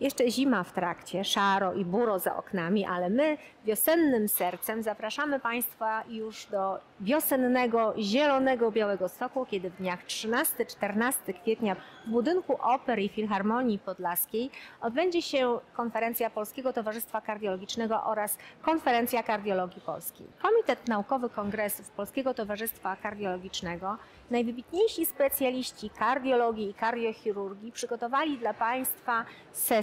Jeszcze zima w trakcie, szaro i buro za oknami, ale my wiosennym sercem zapraszamy Państwa już do wiosennego, zielonego Białego Stoku, kiedy w dniach 13-14 kwietnia w budynku Opery i Filharmonii Podlaskiej odbędzie się konferencja Polskiego Towarzystwa Kardiologicznego oraz konferencja Kardiologii Polskiej. Komitet Naukowy Kongresów Polskiego Towarzystwa Kardiologicznego najwybitniejsi specjaliści kardiologii i kardiochirurgii przygotowali dla Państwa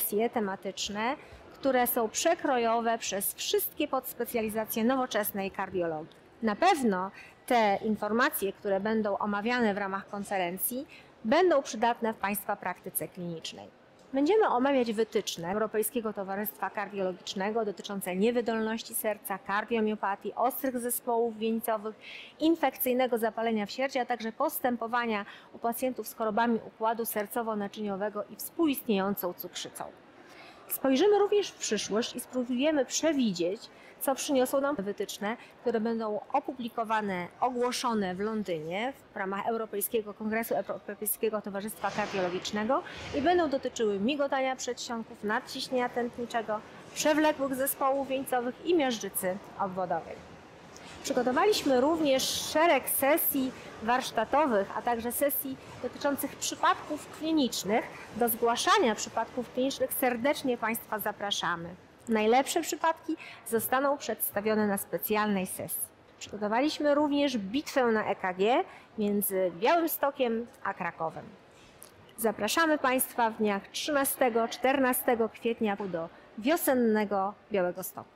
sesje tematyczne, które są przekrojowe przez wszystkie podspecjalizacje nowoczesnej kardiologii. Na pewno te informacje, które będą omawiane w ramach konferencji, będą przydatne w Państwa praktyce klinicznej. Będziemy omawiać wytyczne Europejskiego Towarzystwa Kardiologicznego dotyczące niewydolności serca, kardiomiopatii, ostrych zespołów wieńcowych, infekcyjnego zapalenia wsierdzia, a także postępowania u pacjentów z chorobami układu sercowo-naczyniowego i współistniejącą cukrzycą. Spojrzymy również w przyszłość i spróbujemy przewidzieć, co przyniosą nam wytyczne, które będą opublikowane, ogłoszone w Londynie w ramach Europejskiego Kongresu Europejskiego Towarzystwa Kardiologicznego i będą dotyczyły migotania przedsionków, nadciśnienia tętniczego, przewlekłych zespołów wieńcowych i miażdżycy obwodowej. Przygotowaliśmy również szereg sesji warsztatowych, a także sesji dotyczących przypadków klinicznych. Do zgłaszania przypadków klinicznych serdecznie Państwa zapraszamy. Najlepsze przypadki zostaną przedstawione na specjalnej sesji. Przygotowaliśmy również bitwę na EKG między Białymstokiem a Krakowem. Zapraszamy Państwa w dniach 13-14 kwietnia do wiosennego Białego Stoku.